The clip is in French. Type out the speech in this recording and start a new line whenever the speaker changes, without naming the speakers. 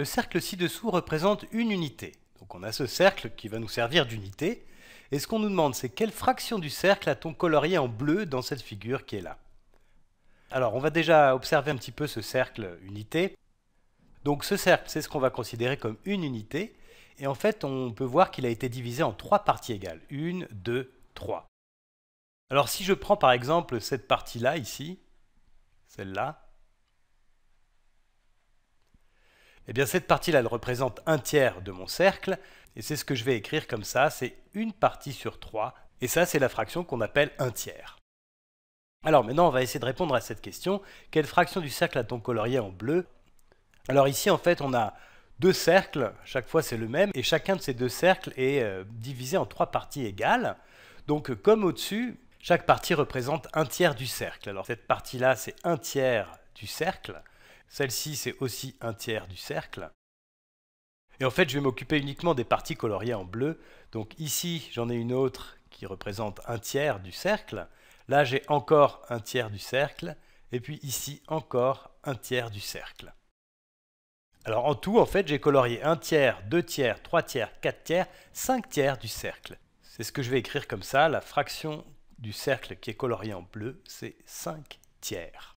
Le cercle ci-dessous représente une unité. Donc on a ce cercle qui va nous servir d'unité. Et ce qu'on nous demande, c'est quelle fraction du cercle a-t-on colorié en bleu dans cette figure qui est là? Alors on va déjà observer un petit peu ce cercle unité. Donc ce cercle, c'est ce qu'on va considérer comme une unité. Et en fait, on peut voir qu'il a été divisé en trois parties égales. Une, deux, trois. Alors si je prends par exemple cette partie-là ici, celle-là, eh bien cette partie-là, elle représente un tiers de mon cercle, et c'est ce que je vais écrire comme ça, c'est une partie sur 3, et ça c'est la fraction qu'on appelle un tiers. Alors maintenant on va essayer de répondre à cette question, quelle fraction du cercle a-t-on colorié en bleu? Alors ici en fait on a deux cercles, chaque fois c'est le même, et chacun de ces deux cercles est euh, divisé en trois parties égales. Donc comme au-dessus, chaque partie représente un tiers du cercle. Alors cette partie-là, c'est un tiers du cercle. Celle-ci, c'est aussi un tiers du cercle. Et en fait, je vais m'occuper uniquement des parties coloriées en bleu. Donc ici, j'en ai une autre qui représente un tiers du cercle. Là, j'ai encore un tiers du cercle. Et puis ici, encore un tiers du cercle. Alors en tout, en fait, j'ai colorié un tiers, deux tiers, trois tiers, quatre tiers, cinq tiers du cercle. C'est ce que je vais écrire comme ça, la fraction du cercle qui est colorié en bleu, c'est 5 tiers.